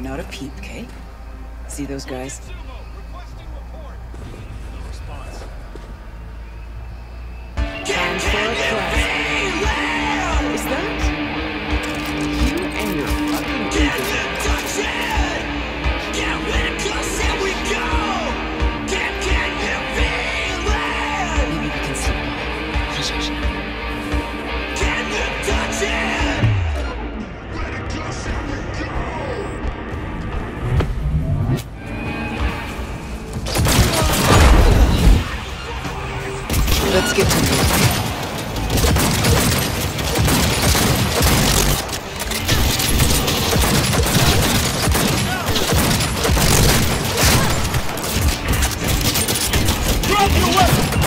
Not a peep, Kate. See those guys? Let's get to it. Drop your weapon!